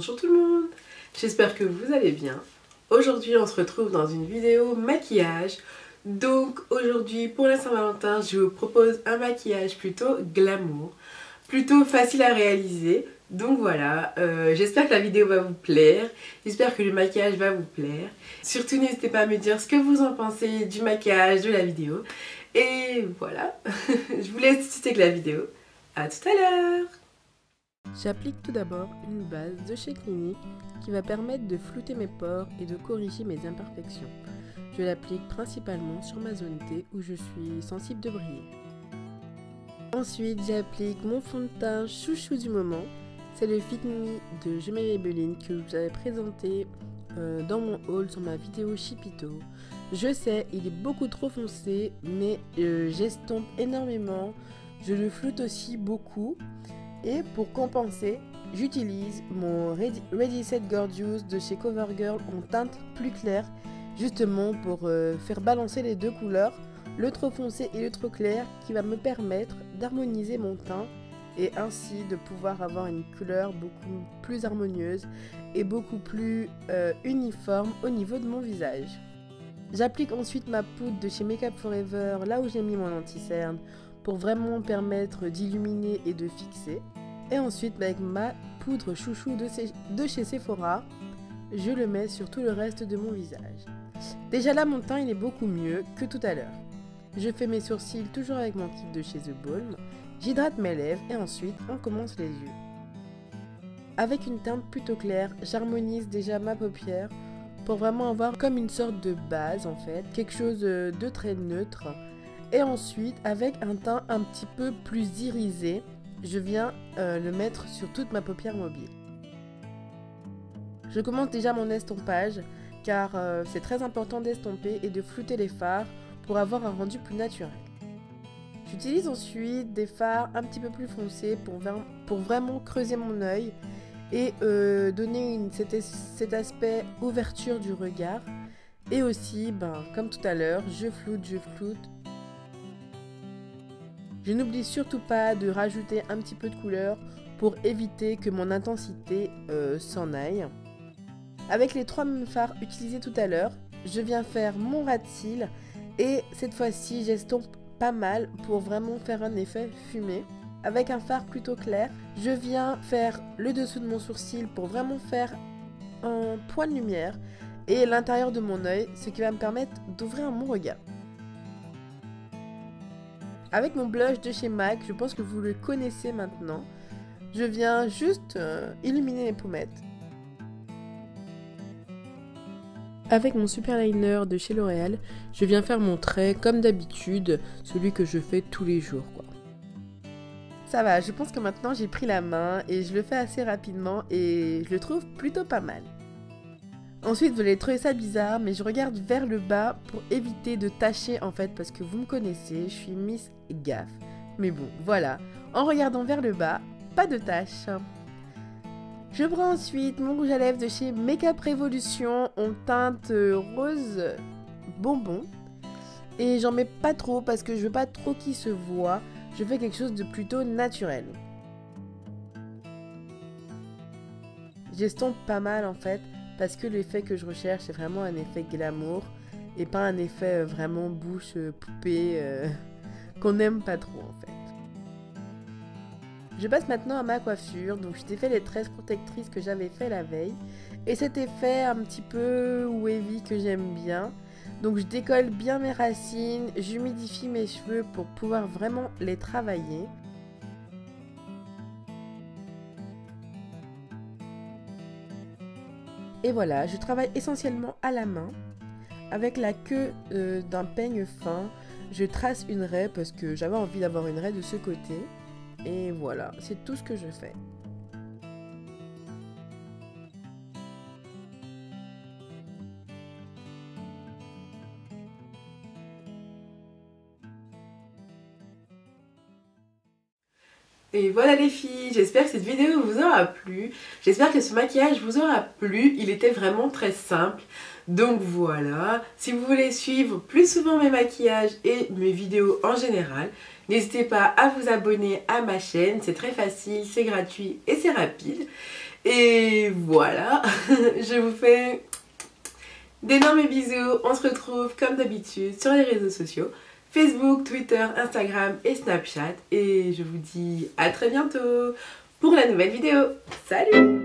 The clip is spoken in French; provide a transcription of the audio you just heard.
Bonjour tout le monde, j'espère que vous allez bien. Aujourd'hui on se retrouve dans une vidéo maquillage. Donc aujourd'hui pour la Saint-Valentin je vous propose un maquillage plutôt glamour, plutôt facile à réaliser. Donc voilà, euh, j'espère que la vidéo va vous plaire, j'espère que le maquillage va vous plaire. Surtout n'hésitez pas à me dire ce que vous en pensez du maquillage, de la vidéo. Et voilà, je vous laisse tout de suite avec la vidéo. A tout à l'heure J'applique tout d'abord une base de chez Clinique qui va permettre de flouter mes pores et de corriger mes imperfections. Je l'applique principalement sur ma zone T où je suis sensible de briller. Ensuite, j'applique mon fond de teint chouchou du moment. C'est le Fit Me de Je Maybelline que vous avez présenté euh, dans mon haul sur ma vidéo Chipito. Je sais, il est beaucoup trop foncé, mais euh, j'estompe énormément. Je le floute aussi beaucoup. Et pour compenser, j'utilise mon Ready, Set Gorgeous de chez CoverGirl en teinte plus claire, justement pour euh, faire balancer les deux couleurs, le trop foncé et le trop clair, qui va me permettre d'harmoniser mon teint et ainsi de pouvoir avoir une couleur beaucoup plus harmonieuse et beaucoup plus euh, uniforme au niveau de mon visage. J'applique ensuite ma poudre de chez Makeup Forever là où j'ai mis mon anti-cerne pour vraiment permettre d'illuminer et de fixer. Et ensuite, bah, avec ma poudre chouchou de, chez Sephora, je le mets sur tout le reste de mon visage. Déjà là, mon teint, il est beaucoup mieux que tout à l'heure. Je fais mes sourcils toujours avec mon kit de chez The Balm. J'hydrate mes lèvres et ensuite, on commence les yeux. Avec une teinte plutôt claire, j'harmonise déjà ma paupière pour vraiment avoir comme une sorte de base en fait, quelque chose de très neutre et ensuite, avec un teint un petit peu plus irisé, je viens euh, le mettre sur toute ma paupière mobile. Je commence déjà mon estompage car euh, c'est très important d'estomper et de flouter les fards pour avoir un rendu plus naturel. J'utilise ensuite des fards un petit peu plus foncés pour, vraiment creuser mon œil et euh, donner cet, aspect ouverture du regard. Et aussi, ben, comme tout à l'heure, je floute, je floute je n'oublie surtout pas de rajouter un petit peu de couleur pour éviter que mon intensité euh, s'en aille. Avec les trois mêmes fards utilisés tout à l'heure, je viens faire mon rat de cils et cette fois-ci j'estompe pas mal pour vraiment faire un effet fumé. Avec un fard plutôt clair, je viens faire le dessous de mon sourcil pour vraiment faire un point de lumière et l'intérieur de mon œil, ce qui va me permettre d'ouvrir mon regard. Avec mon blush de chez MAC, je pense que vous le connaissez maintenant. Je viens juste euh, illuminer les pommettes. Avec mon super liner de chez L'Oréal, je viens faire mon trait comme d'habitude, celui que je fais tous les jours. Ça va, je pense que maintenant j'ai pris la main et je le fais assez rapidement et je le trouve plutôt pas mal. Ensuite, vous allez trouver ça bizarre, mais je regarde vers le bas pour éviter de tâcher en fait, parce que vous me connaissez, je suis Miss Gaffe. Mais bon, voilà. En regardant vers le bas, pas de tâches. Je prends ensuite mon rouge à lèvres de chez Makeup Revolution en teinte rose bonbon. Et j'en mets pas trop parce que je veux pas trop qu'il se voit. Je fais quelque chose de plutôt naturel. J'estompe pas mal en fait parce que l'effet que je recherche, c'est vraiment un effet glamour et pas un effet euh, vraiment bouche euh, poupée euh, qu'on n'aime pas trop en fait. Je passe maintenant à ma coiffure, donc je fait les tresses protectrices que j'avais fait la veille et cet effet un petit peu wavy que j'aime bien. Donc je décolle bien mes racines, j'humidifie mes cheveux pour pouvoir vraiment les travailler. Et voilà, je travaille essentiellement à la main. Avec la queue euh, d'un peigne fin, je trace une raie parce que j'avais envie d'avoir une raie de ce côté. Et voilà, c'est tout ce que je fais. Et voilà les filles, j'espère que cette vidéo vous aura plu. J'espère que ce maquillage vous aura plu. Il était vraiment très simple. Donc voilà, si vous voulez suivre plus souvent mes maquillages et mes vidéos en général, n'hésitez pas à vous abonner à ma chaîne. C'est très facile, c'est gratuit et c'est rapide. Et voilà, je vous fais d'énormes bisous. On se retrouve comme d'habitude sur les réseaux sociaux. Facebook, Twitter, Instagram et Snapchat. Et je vous dis à très bientôt pour la nouvelle vidéo. Salut